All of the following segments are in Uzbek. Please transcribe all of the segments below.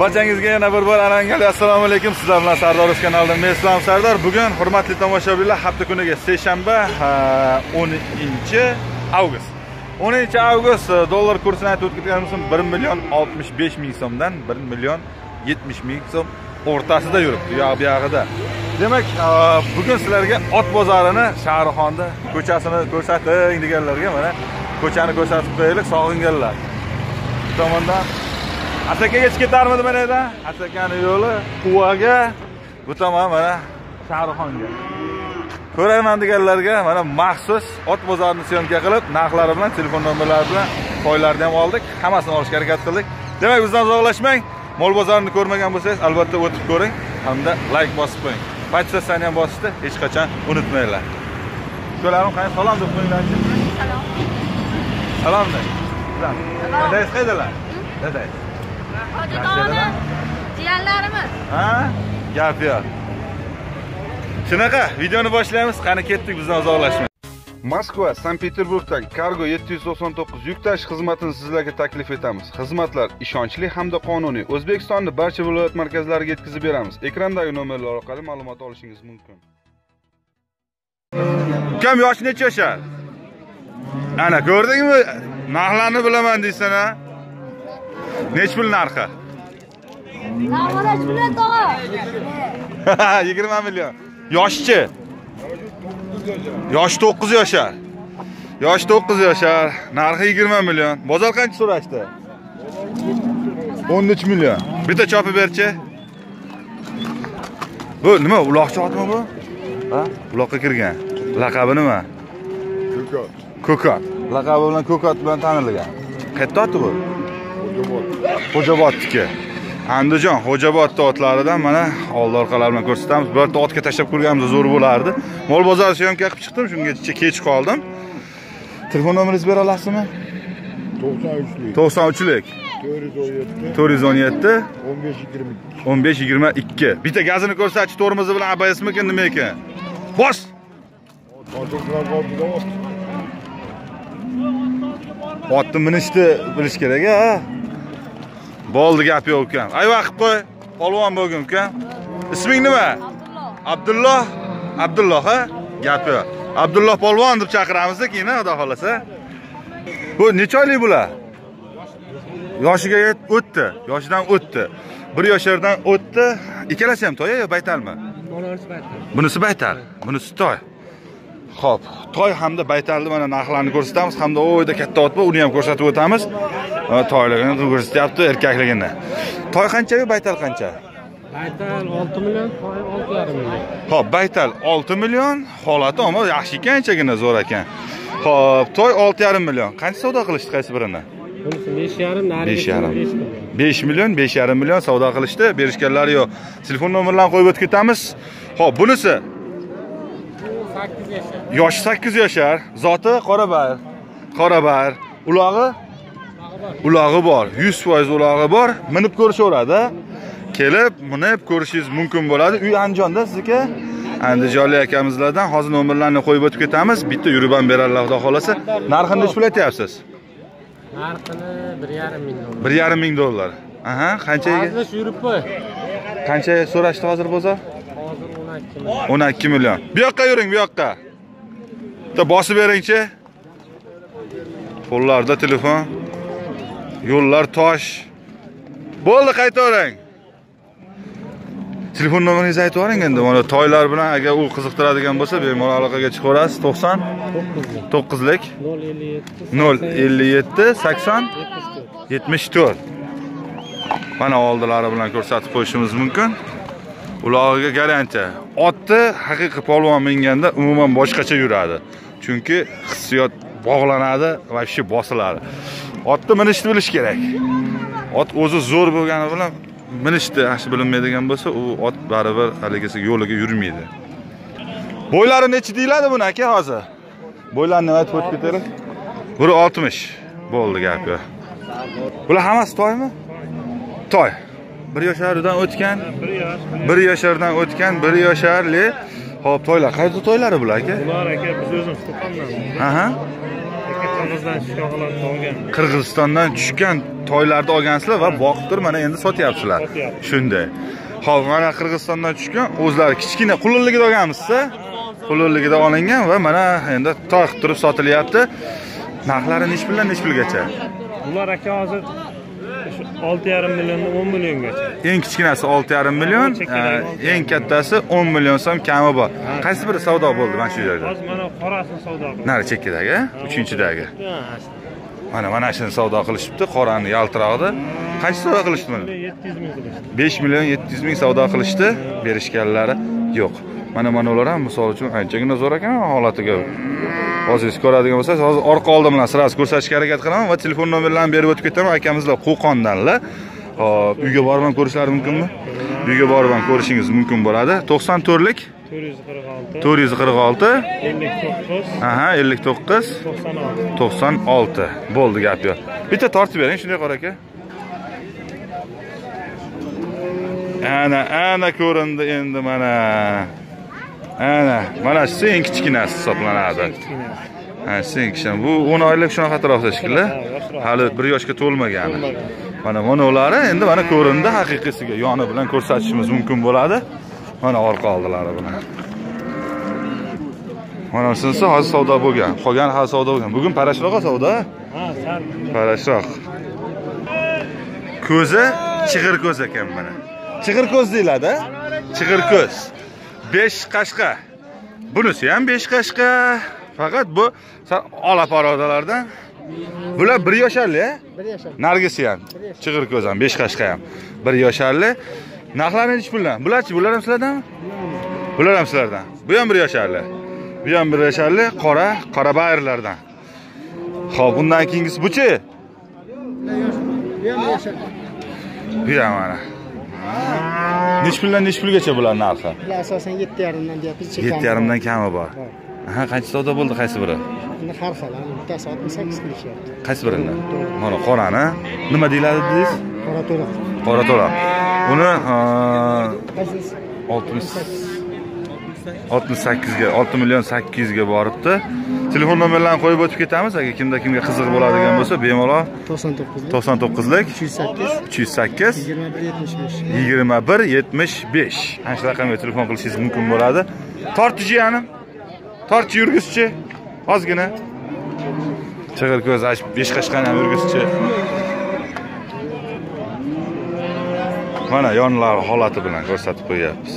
barchangizga yana bir bor alangali assalomu alaykum sizlar bilan sardor o'sgan oldim men islom sardor. Bugun hurmatli tomoshabinlar hafta kuniga seshanba eh, o'ninchi avgust. O'ninchi avgust eh, dollar kursini aytib o'tganimizda bir million oltmish besh ming so'mdan bir million yetmish ming so'm o'rtasida yuribdi u yoq bu yog'ida demak eh, bugun sizlarga ot bozorini shahrixonda ko'chasini ko'rsating deganlarga mana ko'chani ko'rsatib qo'yaylik. Sog'inganlar. Bu tomondan asakaga chiqib ketarmidi mana yerdan asakani yo'li quvaga bu tomon mana. Shahrixonga. Ko'raman deganlarga mana maxsus ot bozorini syomka qilib narxlari bilan telefon nomerlari bilan foylarni ham oldik hammasini olishga harakat qildik. Demak bizdan uzoqlashmang mol bozorini ko'rmagan bo'lsangiz albatta o'tib ko'ring hamda layk bosib qo'ying. Podpisatsiyani ham bosishni hech qachon unutmanglar. Ukalarim qani? Salom deb qo'yinglarchi Salom. salom deng. Dadangiz qaydalar? Dadangiz Hojidona jiyanlarimiz. ha? Gap yo'q. Shunaqa videoni boshlaymiz. Qani ketdik bizdan uzoqlashmang moskva sankt peterburgdan kargo 799 yuk tashish xizmatini sizlarga taklif etamiz. Xizmatlar ishonchli hamda qonuniy. O'zbekistonni barcha viloyat markazlariga yetkazib beramiz. Ekrandagi nomerlar orqali ma'lumot olishingiz mumkin. Ukam yoshi necha yashar ana ko'rdingmi? Narxlarni bilaman deysan a nechi pul narxi? Navarash bilan tog'a. yigirma million. Yoshchi? Yoshi to'qqiz yashar yoshi to'qqiz yashar narxi yigirma million. Bozor qancha so'rashdi? O'n uch million. Bitta chopib berchi. Bu nima uloqchi otmi bu? Ha? Uloqqa kirgan. Laqabi nima? Ko'kat, ko'kat laqabi bilan ko'kat bilan tanilgan qayerda oti bu xo'jobodniki andijon xo'jobodni otlaridan mana oldi orqalari bilan ko'rsatamiz. Bir yerda otga tashlab ko'rganimizda zo'r bo'lardi. Mol bozor syomka qilib chiqdim shungacha kech qoldim. Telefon nomeringizni bera olasizmi? 93'lük, to'qson uchlik. 417, to'rt yuz o'n yetti. 15 22. o'n besh yigirma ikki. Bitta gazini ko'rsatchi tormozi bilan absmikan nima ekan bos otni minishni bilish kerak a bo'ldi gap yo'q ukam. Ayva qilib qo'y. Polvon bo'lgin ukam. Isming nima? Abdulloh. Abdulloh? A gap yo'q. Abdulloh polvon deb chaqiramiz keyin xudo xohlasa. Bu necha oylik bular? Yoshiga yet- o'tdi. Yoshidan o'tdi. Bir yoshardan o'tdi. Ikkalasi ham toy yo baytalmi? Bunisi baytal bunisi toy. Xo'p, toy hamda baytalni mana narxlarini ko'rsatamiz hamda o'yda katta ot bor, uni ham ko'rsatib o'tamiz. Toyligini ko'rsatyapti, erkakligini. Toy qancha, baytal qancha? Baytal 6 million, toy 6,5 million. Xo'p, baytal 6 million, holati ammo yaxshi ekan, anchagina zo'r ekan. Xo'p, toy 6,5 million. Qancha savdo qilishdi qaysi birini? Bunisi 5,5, nariga 5,5. 5 million. 5 million, 5,5 million savdo qilishdi. Berishganlari yo'q. Telefon nomerlarini qo'yib o'tib ketamiz. Xo'p, bunisi 8 yashar. yoshi 8 yashar, zoti qorabar. Qorabar. Ulog'i ulog'i bor. 100% ulog'i bor. Minib ko'rishaveradi. Kelib minib ko'rishingiz mumkin bo'ladi. Uy andijonda sizniki andijonlik akamizlardan hozir nomerlarni qo'yib o'tib ketamiz. Bitta yurib ham beradilar xudo xohlasa. Narxini nechi pul aytyapsiz? Narxini 1,5 million. bir yarim ming dollar. Aha qanchaga Hozir yuribmi? qancha so'rashdi hozir bozor? Hozir 12 million. o'n ikki million. Bu yoqqa yuring bu yoqqa. Bitta bosib beringchi. Qo'llarda telefon yo'llar tosh. Bo'ldi qaytavering telefon nomeringizni aytib yuboring endi. Mana toylar bilan agar u qiziqtiradigan bo'lsa bemalol aloqaga chiqaverasiz to'qson? 9 to'qqizlik? 057 nol ellik yetti sakson? 74. yetmish to'rt. Mana oldilari bilan ko'rsatib qo'yishimiz mumkin. Ulog'iga garantiya. Otni haqiqiy polvon minganda umuman boshqacha yuradi. Chunki hissiyot bog'lanadi вообще bosiladi otni minishni bilish kerak. Ot o'zi zo'r bo'lgani bilan minishni yaxshi bilinmaydigan bo'lsa u ot baribir haligisi yo'liga yurmaydi. Bo'ylari nechi deyiladi buni aka hozir? Bo'ylarini aytib o'tib ketaylik? Bir oltmish bo'ldi gap yo'q bular hammasi toymi? Toy. Bir yoshardan o'tgan bir yoshardan o'tgan bir yosharli. Hop toylar. Qaysi toylari bular aka? Ular aka biz o'zimiz qo'qondan. aha qirg'izdan tushgan olgan qirg'izistondan tushgan toylarni olgansizlar va boqib turib mana endi sotyapsizlar. Shunday. Ho'p mana qirg'izistondan tushgan o'zlari kichkina qulunligida olganmizda qulunligida olingan va mana endi toy qilib turib sotilyapti. Narxlari nechi puldan nechi pulgacha? Bular aka hozir shu olti yarim milliondan o'n milliongacha eng kichkinasi olti yarim million Chekkadagi eng kattasi o'n million so'm kami bor. Qaysi biri savdo bo'ldi mana shu joyda? Hozir mana qorasini savdo qildi nari chekkadagi uchinchidagi. mana mana shuni savdo qilishibdi qorani yaltirog'ida. Qancha savdo qilishdi buni? Yetti yuz ming qilishdi. Besh million yetti yuz ming savdo qilishdi berishganlari yo'q mana ular ham misol uchun anchagina zo'r ekan holatiga o'zingiz ko'radigan bo'lsangiz hozir orqa oldin bilan sразу ko'rsatishga harakat qilaman va telefon nomerlarini berib o'tib ketaman akamizlar qo'qondanlar. Hop uyga borib ham ko'rishlari mumkinmi? Uyga borib ham ko'rishingiz mumkin bo'ladi. To'qson to'rtlik? to'rt yuz qirq olti. To'rt yuz qirq olti. ellik to'qqiz. Aha ellik to'qqiz. to'qson olti. Bo'ldi gap yo'q. Bitta tortib bering shunday qora aka. Ana ana ko'rindi endi mana ana mana shu eng kichkinasi hisoblanadi. Ha eng kichkina. Bu o'n oylik shunaqa atrofida shekilli hali bir yoshga to'lmagani. Mana mana ulari endi mana ko'rindi haqiqiysiga. Yoni bilan ko'rsatishimiz mumkin bo'ladi. Mana orqa oldilari buni mana shunisi hozir savdo bo'lgan. Qolgani hali savdo bo'lgan. Bugun parashroq savdo? Parashroq ko'zi chig'ir ko'z ekan mana. Chig'ir ko'z deyiladi? Chig'ir ko'z besh qashqa. Bunisi ham besh qashqa. Faqat bu sal ola parodalardan bular bir yosharli a nargisi ham chig'ir ko'z ham besh qashqa ham. Bir yosharli. Narxlari nechi puldan. Bularchi bular ham sizlardanmi bular ham sizlardan. Bu ham bir yosharli. Bu ham bir yosharli qora qora bayrlardan ho'p undan keyingisi buchi bu ham mana nechi puldan nechi pulgacha bular narxi? Bular asosan yetti yarimdan deyapmiz. yetti yarimdan kami bor. Ha qancha savdo bo'ldi? Qaysi biri? Har xil. Bittasi 68 qilishyapti. qaysi birini mana qorani. Nima deyiladi dedingiz? Qora to'riq. qora to'ra uni oltmish oltmish sakkizga olti million sakkiz yuzga boribdi. Telefon nomerlarini qo'yib o'tib ketamiz. Agar kimda kimga qiziq bo'ladigan bo'lsa bemalol 99 to'qson to'qqizlik. 308 uch yuz sakkiz. 2175. yigirma bir yetmish besh. Ana shu raqamga telefon qilishingiz mumkin bo'ladi. Tortchi jiyanim tortchi yurgizchi. Ozgina. Chig'ir ko'z achib besh qashqani ham yurgizchi. Mana yonlari holati bilan ko'rsatib qo'yyapmiz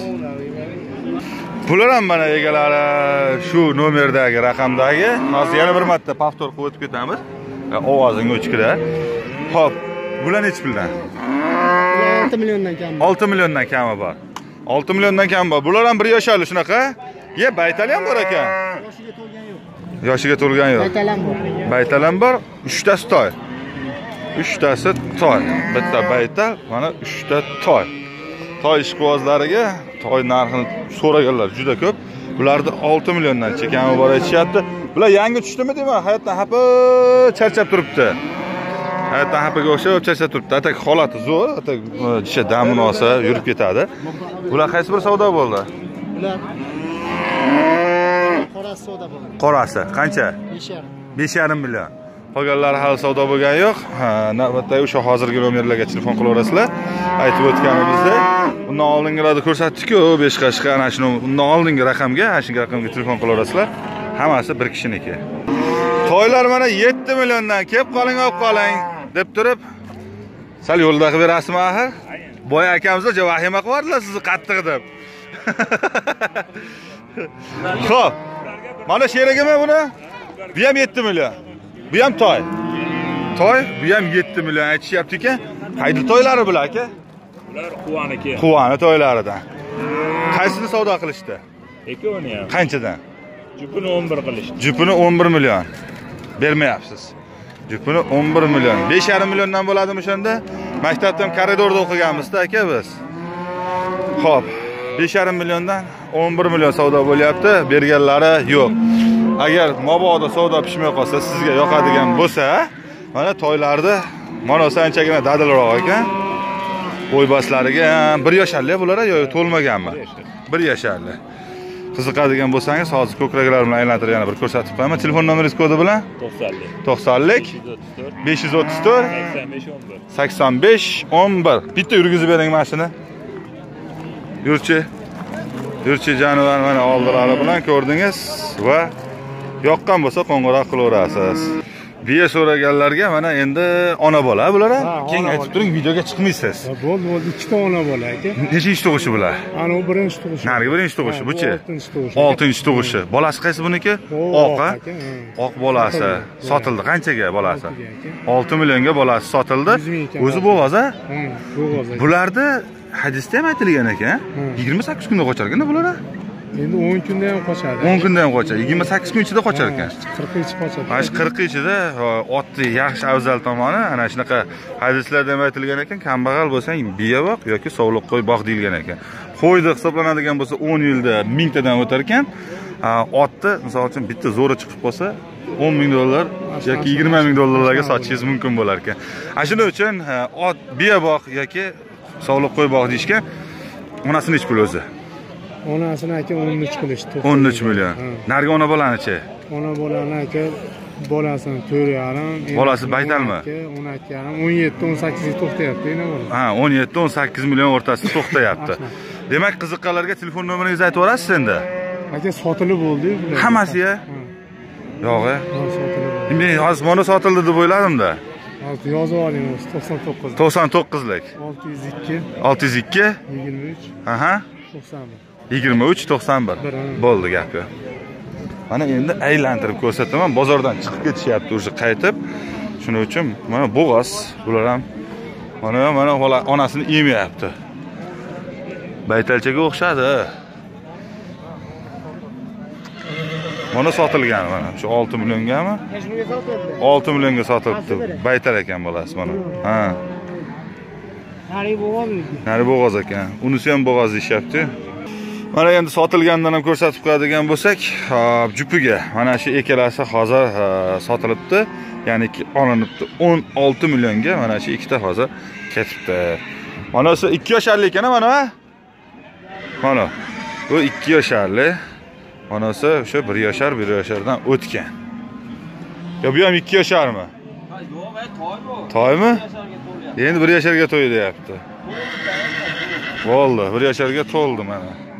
bular ham mana egalari shu nomerdagi raqamdagi. Hozir yana bir marta повтор qilib o'tib ketamiz. E, ovozing o'chkida ho'p bular nechi puldan 6 milliondan kam. 6 milliondan kami bor. 6 milliondan kam bor. Bular ham bir yoshali shunaqa? Ye baytali ham bor ekan. Yoshiga to'lgan yo'q. yoshiga to'lgan yo'q. Baytalan bor. baytal ham bor uchtasi toy. Uchtasi toy. Bitta baytal mana uchta toy. Toy ishqibozlariga toy narxini so'raganlar juda ko'p. Bularni 6 milliondan chekami bor aytishyapti bular yangi tushdimi deyman hayotdan hapa charchab turibdi. Hayotdan hapaga o'xshab charchab turibdi. Atak holati zo'r atak isha damini olsa yurib ketadi. Bular qaysi bir savdo bo'ldi? Bular qorasi savdo bo'ldi. qorasi qancha? 5 yarim. besh yarim million qolganlari hali savdo bo'lgani yo'q. Navbatdagi o'sha hozirgi nomerlarga telefon qilaverasizlar. Aytib o'tganimizdek undan oldingilarni ko'rsatdik-ku besh qashqa ana shuni undan oldingi raqamga ana shu raqamga telefon qilaverasizlar. Hammasi bir kishiniki. Toylar mana yetti milliondan kelib qoling olib qoling deb turib sal yo'lda qilib berasizmi axir? Boya akamizlar juda vahima qilib yubordilar sizni qattiq deb. Ho'p mana sherigimi buni? Bu ham yetti million. Bu ham toy. Toy bu ham yetti million aytishyapti ekan qaydi toylari bular aka? Ular quvaniki. quvani toylaridan. Qaysini savdo qilishdi? Ikkovini ham. qanchadan? Jupini 11 qilishdi. jupini 11 million. Bermayapsiz. Jupini 11 million. 5,5 milliondan bo'ladimi o'shanda? Maktabda ham koridorda o'qiganmizda aka biz. Ho'p 5,5 milliondan 11 million savdo bo'lyapti. Berganlari yo'q agar mabodo savdo pishmay qolsa sizga yoqadigan bo'lsa mana toylarni mana o'zi anchagina dadilroq ekan. Bo'y boslariga ham bir yosharli bular yo to'lmaganmi? Bir yosharli qiziqadigan bo'lsangiz hozir ko'kraklar bilan aylantirib yana bir ko'rsatib qo'yaman. Telefon nomeringiz kodi bilan? To'qsonlik to'qsonlik. besh yuz o'ttiz to'rt. Sakson besh o'n bir. Bitta yurgizib bering mana shuni. Yurchi yurchi jonivar mana oldilari bilan ko'rdingiz va yoqqan bo'lsa qo'ng'iroq qilaverasiz. Biya so'raganlarga mana endi ona bola bular keyin aytib turing videoga chiqmaysiz. Bo'ldi bo'ldi. Ikkita ona bola aka. Nechinchi tug'ishi bular? Ana u birinchi tug'ishi. Narigi birinchi tug'ishi buchi? bu oltinchi tug'ishi. Oltinchi tug'ishi. Bolasi qaysi buniki? Oq oq bolasi. Sotildi. qanchaga bolasi? Olti millionga bolasi sotildi. O'zi bo'g'oz a bo'g'oz bularni hadisda ham aytilgan ekan yigirma sakkiz kunda qochar ekanda bular? Endi o'n kunda ham qochadi. O'n kunda ham qochadi. Yigirma sakkiz kun ichida qochar ekan qirq ichi qochadi. Mana shu qirq ichida otni yaxshi afzal tomoni. Ana shunaqa hadislarda ham aytilgan ekan kambag'al bo'lsang biya boq yoki sovliq qo'y boq deyilgan ekan. Qo'yni hisoblanadigan bo'lsa o'n yilda mingtadan o'tar ekan. Otni misol uchun bitta zo'ri chiqib qolsa o'n ming dollar yoki yigirma ming dollarlarga sotishingiz mumkin bo'lar ekan. Ana shuning uchun ot biya boq yoki sovliq qo'y boq deyishgan onasi nechi pul o'zi onasini aka o'n uch qilishdi. O'n uch million. Narigi ona bolanichi? Ona bolani aka bolasini to'rt yarim Bolasi baytalmi? o'n ikki yarim o'n yetti o'n sakkizga to'xtayapti ha o'n yetti o'n sakkiz million o'rtasida to'xtayapti. Demak qiziqqanlarga telefon nomeringizni aytib yuborasiz endi? Aka sotilib bo'ldi. Bular Hammasi-ya? yo'q e? Ha, sotilib bo'ldi. Men hozir mana sotildi deb o'yladimda yozib oling o'zi to'qson to'qqiz to'qson to'qqizlik. Olti yuz ikki. Olti yuz ikki. Yigirma uch. Aha. To'qson bir yigirma uch to'qson bir. Bo'ldi gap yo'q mana endi aylantirib ko'rsataman bozordan chiqib ketishyapti уже qaytib. Shuning uchun mana bo'g'oz bular ham mana mana bola onasini emayapti baytalchaga o'xshadi. Mana sotilgan mana shu olti milliongami? Olti millionga sotilibdi. Baytal ekan bolasi mana. Ha. Nari bo'g'oz ekan. Unisi ham bo'g'oz deyishyapti mana endi sotilgandan ham ko'rsatib qo'yadigan bo'lsak hop, jupiga mana shu ikkalasi hozir sotilibdi. Ya'ni olinibdi o'n olti millionga mana shu ikkita hozir ketibdi. Manasi ikki yosharli ekan mana mana bu ikki yosharli manasi o'sha bir yoshar bir yoshardan o'tgan. Yo bu ham ikki yosharmi? Toymi endi bir yasharga to'y deyapti. Bo'ldi bir yasharga to'ldi mana